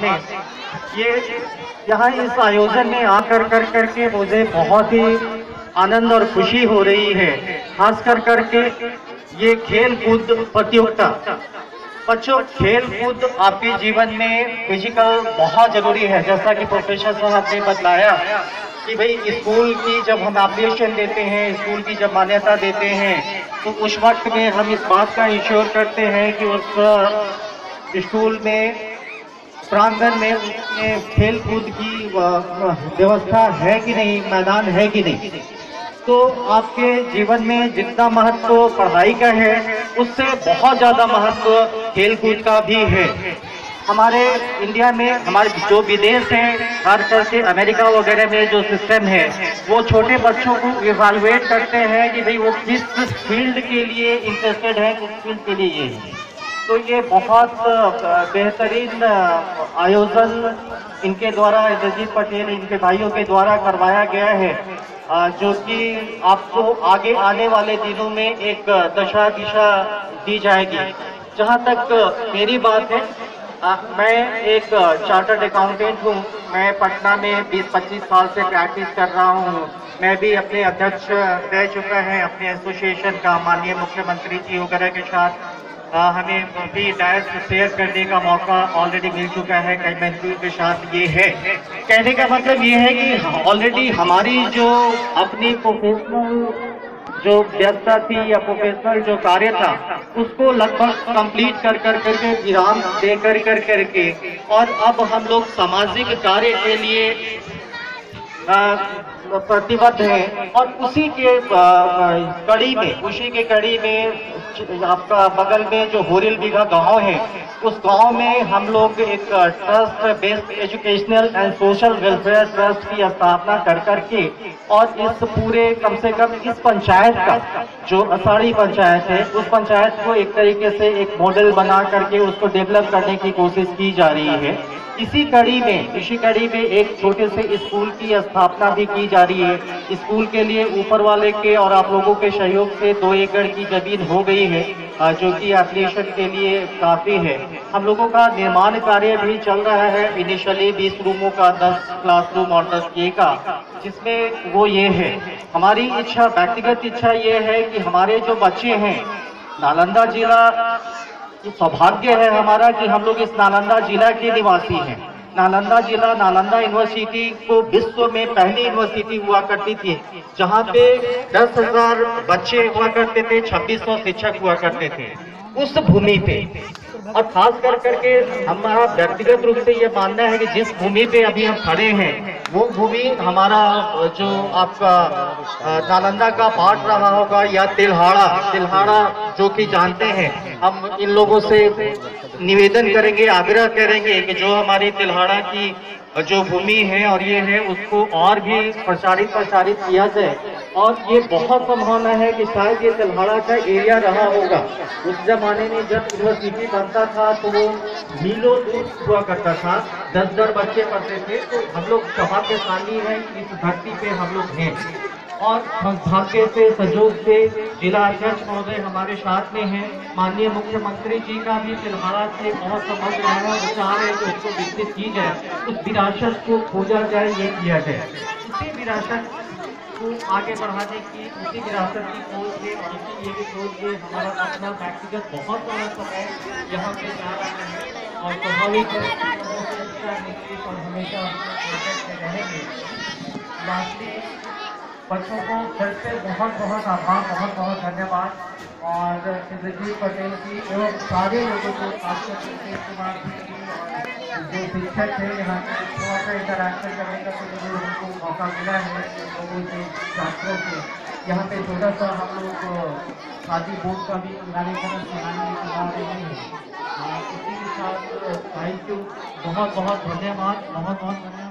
विभाग ने ये यहाँ इस आयोजन में आकर कर करके मुझे बहुत ही आनंद और खुशी हो रही है। खास कर करके ये खेल कूद प्रतियोगिता। बच्चों, खेल कूद आपके जीवन में फ़िज़िकल बहुत ज़रूरी है। जैसा कि प्रोफेसर साहब ने बताया कि भाई स्कूल की जब हम एप्लीकेशन देते हैं, स्कूल की जब मान्यता देते हैं तो उस वक्त में हम इस बात का इंश्योर करते हैं कि उस स्कूल में प्रांगण में उसमें खेल कूद की व्यवस्था है कि नहीं, मैदान है कि नहीं? तो आपके जीवन में जितना महत्व पढ़ाई का है, उससे बहुत ज़्यादा महत्व खेल कूद का भी है। हमारे इंडिया में हमारे जो विदेश हैं खास करके अमेरिका वगैरह में जो सिस्टम है, वो छोटे बच्चों को इवेलुएट करते हैं कि भाई वो किस फ़ील्ड के लिए इंटरेस्टेड है, किस फ़ील्ड के लिए ये है। तो ये बहुत बेहतरीन आयोजन इनके द्वारा इंद्रजीत पटेल इनके भाइयों के द्वारा करवाया गया है जो कि आपको आगे आने वाले दिनों में एक दशा दिशा दी जाएगी। जहाँ तक मेरी बात है आ, मैं एक चार्टर्ड अकाउंटेंट हूँ। मैं पटना में 20-25 साल से प्रैक्टिस कर रहा हूँ। मैं भी अपने अध्यक्ष रह चुका है अपने एसोसिएशन का माननीय मुख्यमंत्री जी वगैरह के साथ। आ, हमें भी डायस शेयर करने का मौका ऑलरेडी मिल चुका है कई मंत्रियों के साथ ये है। कहने का मतलब ये है कि ऑलरेडी हमारी जो अपनी प्रोफेशनल जो व्यवस्था थी या प्रोफेशनल जो कार्य था उसको लगभग कंप्लीट कर कर करके विराम दे कर कर करके और अब हम लोग सामाजिक कार्य के लिए प्रतिबद्ध हैं और उसी के कड़ी में, उसी के कड़ी में, आपका बगल में जो होरिल बीघा गाँव है, उस गाँव में हम लोग एक trust based educational and social welfare trust की स्थापना कर करके और इस पूरे कम से कम इस पंचायत का जो असाड़ी पंचायत है, उस पंचायत को एक तरीके से एक मॉडल बना करके उसको डेवलप करने की कोशिश की जा रही है। इसी कड़ी में, इसी कड़ी में एक छोटे से स्कूल की स्थापना भी की जा रही है। स्कूल के लिए ऊपर वाले के और आप लोगों के सहयोग से दो एकड़ की ज़मीन हो गई है जो कि एप्लीकेशन के लिए काफ़ी है। हम लोगों का निर्माण कार्य भी चल रहा है। इनिशियली बीस रूमों का, दस क्लासरूम और दस के का, जिसमें वो ये है। हमारी इच्छा, व्यक्तिगत इच्छा ये है कि हमारे जो बच्चे हैं, नालंदा जिला सौभाग्य है हमारा कि हम लोग इस नालंदा जिला के निवासी हैं। नालंदा जिला नालंदा यूनिवर्सिटी को विश्व में पहली यूनिवर्सिटी हुआ करती थी, जहाँ पे दस हज़ार बच्चे हुआ करते थे, छब्बीस सौ शिक्षक हुआ करते थे उस भूमि पे। और खास कर करके हमारा व्यक्तिगत रूप से ये मानना है कि जिस भूमि पे अभी हम खड़े हैं, वो भूमि हमारा, जो आपका नालंदा का पार्ट रहा होगा या तिलहाड़ा तिलहाड़ा जो कि जानते हैं, हम इन लोगों से निवेदन करेंगे, आग्रह करेंगे कि जो हमारी तिलहाड़ा की, जो भूमि है और ये है, उसको और भी प्रचारित प्रसारित किया जाए। और ये बहुत संभावना है कि शायद ये तिलहाड़ा का एरिया रहा होगा। उस जमाने में जब यूनिवर्सिटी बनता था तो वो मीलों दूर हुआ करता था। दस दस बच्चे पढ़ते थे तो हम लोग सौभाग्यशाली हैं, इस धरती पे हम लोग हैं। और भाग्य से, सहयोग से जिला अध्यक्ष महोदय हमारे साथ में हैं। माननीय मुख्यमंत्री जी का भी फ़िलहाल से बहुत संबंध रहा है चाह रहे हैं उसको विकसित की जाए, उस विरासत को खोजा जाए, ये किया जाए। उसी विरासत को आगे बढ़ाने की, उसी विरासत की खोज से और उसी ये भी खोज से हमारा अपना व्यक्तिगत बहुत बड़ा समय यहाँ पे जा रहा है और स्वाभाविक और हमेशा रहेंगे। लास्टली बच्चों को फिर से बहुत बहुत आभार, बहुत बहुत धन्यवाद। और इंद्रजीत पटेल की एवं सारे लोगों को खासकर कुमार जो शिक्षक थे, यहाँ थोड़ा सा इंटरेक्शन करने का तो उनको मौका मिला है लोगों से, छात्रों से। यहाँ पे छोटा सा हम लोग शादी बोर्ड का भी नारीकरण सुनाने सुना रहे हैं। इसी के साथ थैंक यू बहुत बहुत धन्यवाद। बहुत बहुत धन्यवाद।